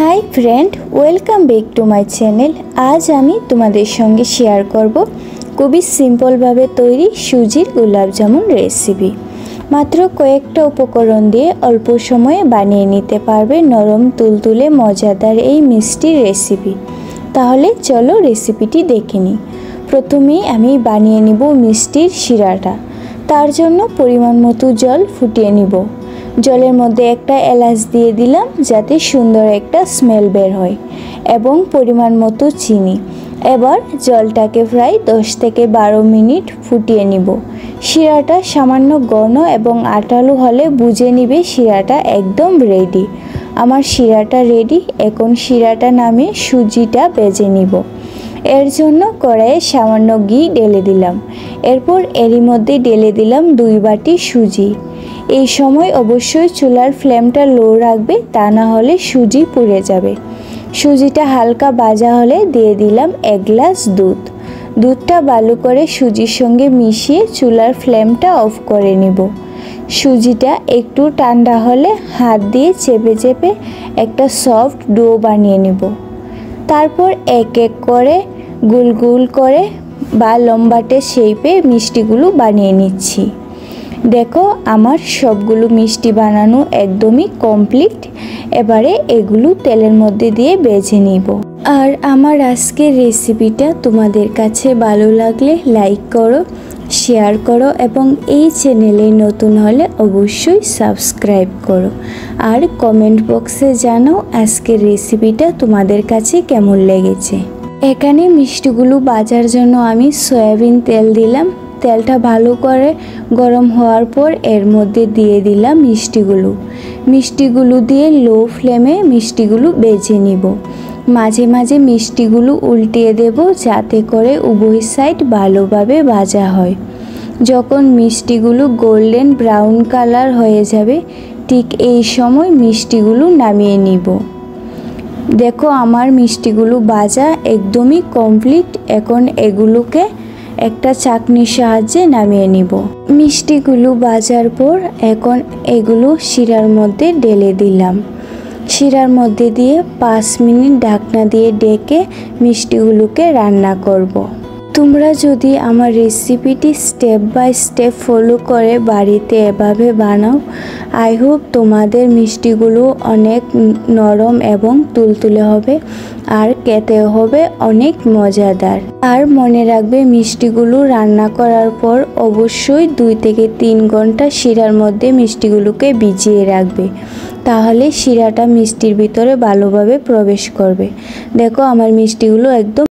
Hi friend, welcome back to my channel. আজ আমি তোমাদের সঙ্গে শেয়ার করব খুবই সিম্পলভাবে তৈরি সুজির জামুন রেসিপি মাত্র কয়েকটা উপকরণ দিয়ে অল্প সময়ে বানিয়ে নিতে পারবে নরম, তুলতুলে, মজাদার এই মিষ্টি রেসিপি তাহলে চলো রেসিপিটি দেখে নিই। প্রথমেই আমি বানিয়ে নিব মিষ্টির শিরাটা। তার জন্য পরিমাণ মতো জল ফুটিয়ে নিব। জলের মধ্যে একটা এলাচ দিয়ে দিলাম যাতে সুন্দর একটা স্মেল বের হয় এবং পরিমাণ মতো চিনি। এবার জলটাকে প্রায় দশ থেকে বারো মিনিট ফুটিয়ে নিব। শিরাটা সামান্য ঘন এবং আটালু হলে বুঝে নিবে শিরাটা একদম রেডি আমার শিরাটা রেডি এখন শিরাটা নামিয়ে সুজিটা বেজে নিব। এর জন্য কড়াইয়ে সামান্য ঘি ঢেলে দিলাম। এরপর এরই মধ্যে ঢেলে দিলাম দুই বাটি সুজি। এই সময় অবশ্যই চুলার ফ্লেমটা লো রাখবে, তা না হলে সুজি পুড়ে যাবে। সুজিটা হালকা বাজা হলে দিয়ে দিলাম এক গ্লাস দুধ। দুধটা ভালো করে সুজির সঙ্গে মিশিয়ে চুলার ফ্লেমটা অফ করে নিব। সুজিটা একটু ঠান্ডা হলে হাত দিয়ে চেপে চেপে একটা সফট ডো বানিয়ে নেব। তারপর এক এক করে গুল গুল করে বা লম্বাটে শেপে মিষ্টিগুলো বানিয়ে নিচ্ছি। দেখো, আমার সবগুলো মিষ্টি বানানো একদমই কমপ্লিট এবারে এগুলো তেলের মধ্যে দিয়ে বেজে নিব। আর আমার আজকের রেসিপিটা তোমাদের কাছে ভালো লাগলে লাইক করো শেয়ার করো এবং এই চ্যানেলে নতুন হলে অবশ্যই সাবস্ক্রাইব করো। আর কমেন্ট বক্সে জানাও আজকের রেসিপিটা তোমাদের কাছে কেমন লেগেছে। এখানে মিষ্টিগুলো বাজার জন্য আমি সয়াবিন তেল দিলাম। তেলটা ভালো করে গরম হওয়ার পর এর মধ্যে দিয়ে দিলাম মিষ্টিগুলো। মিষ্টিগুলো দিয়ে লো ফ্লেমে মিষ্টিগুলো বেজে নিব। মাঝে মাঝে মিষ্টিগুলো উল্টিয়ে দেব যাতে করে উভয় সাইড ভালোভাবে ভাজা হয়। যখন মিষ্টিগুলো গোল্ডেন ব্রাউন কালার হয়ে যাবে, ঠিক এই সময় মিষ্টিগুলো নামিয়ে নিব। দেখো আমার মিষ্টিগুলো বাজা একদমই কমপ্লিট এখন এগুলোকে একটা চাকনির সাহায্যে নামিয়ে নিব মিষ্টিগুলো বাজার পর এখন এগুলো শিরার মধ্যে ঢেলে দিলাম শিরার মধ্যে দিয়ে পাঁচ মিনিট ঢাকনা দিয়ে ডেকে মিষ্টিগুলোকে রান্না করব। তোমরা যদি আমার রেসিপিটি স্টেপ বাই স্টেপ ফলো করে বাড়িতে এভাবে বানাও আই হোপ তোমাদের মিষ্টিগুলো অনেক নরম এবং তুলতুলে হবে আর খেতে হবে অনেক মজাদার। আর মনে রাখবে মিষ্টিগুলো রান্না করার পর অবশ্যই দুই থেকে তিন ঘণ্টা শিরার মধ্যে মিষ্টিগুলোকে ভিজিয়ে রাখবে। তাহলে শিরাটা মিষ্টির ভিতরে ভালোভাবে প্রবেশ করবে। দেখো আমার মিষ্টিগুলো একদম